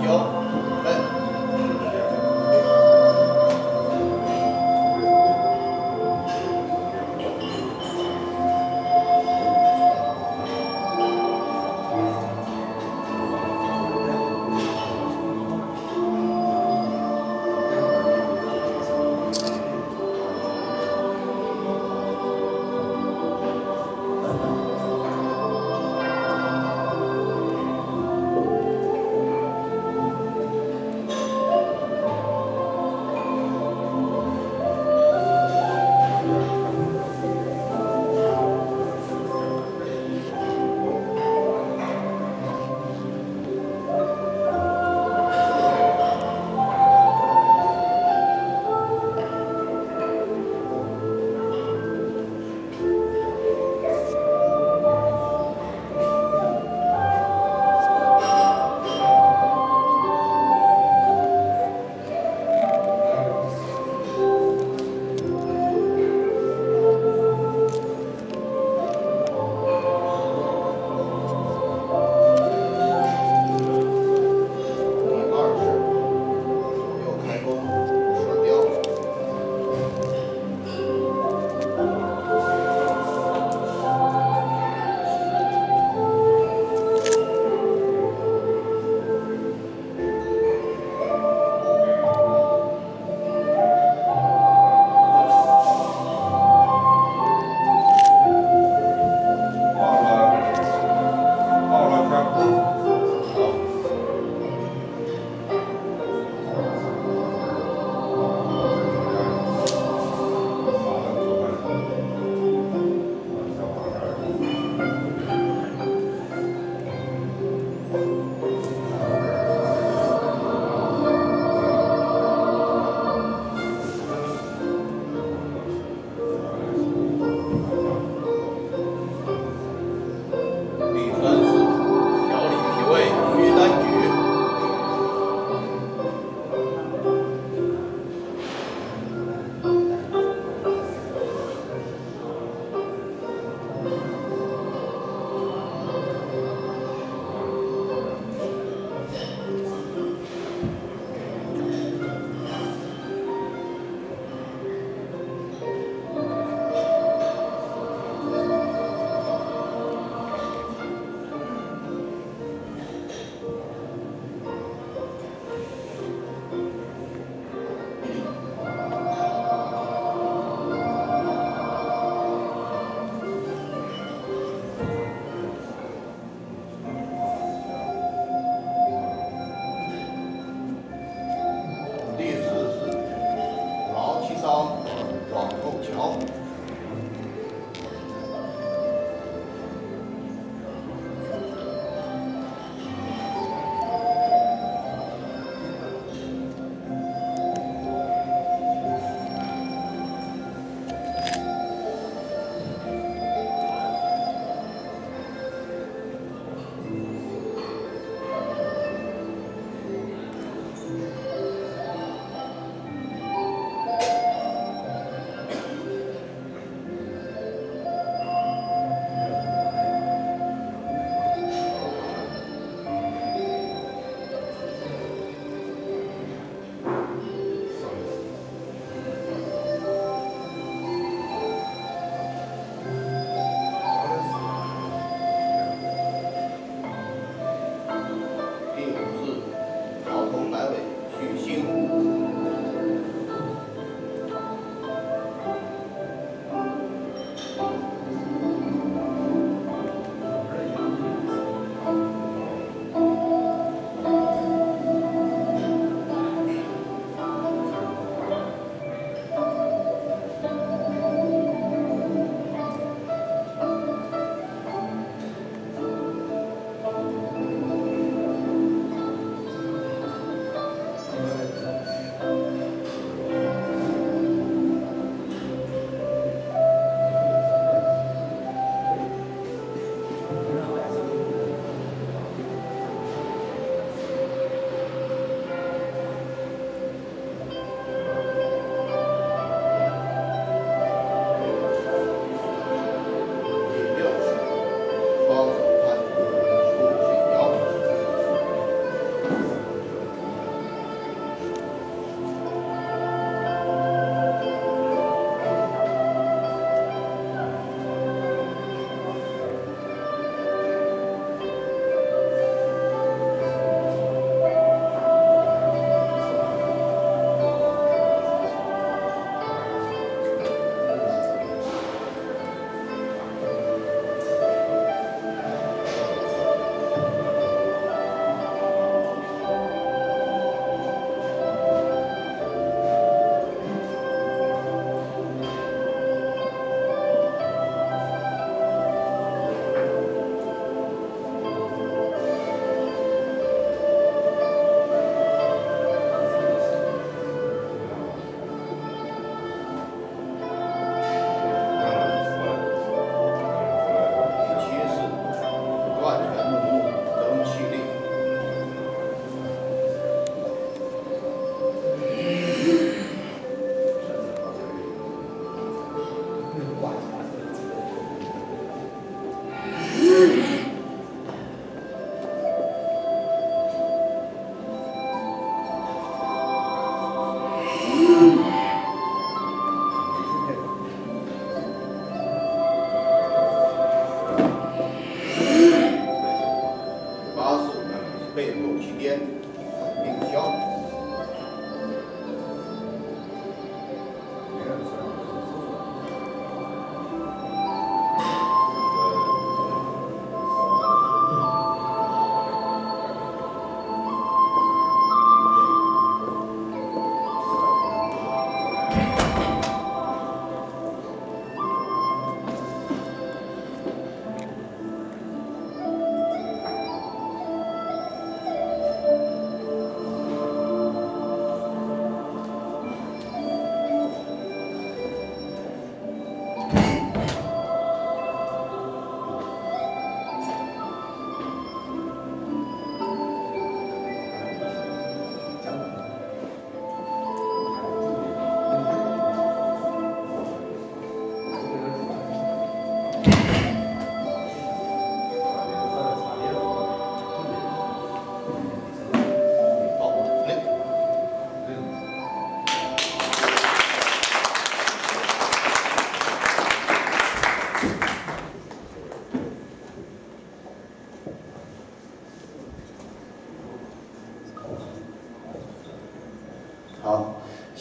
bien.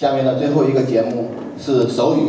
下面的最后一个节目是手语。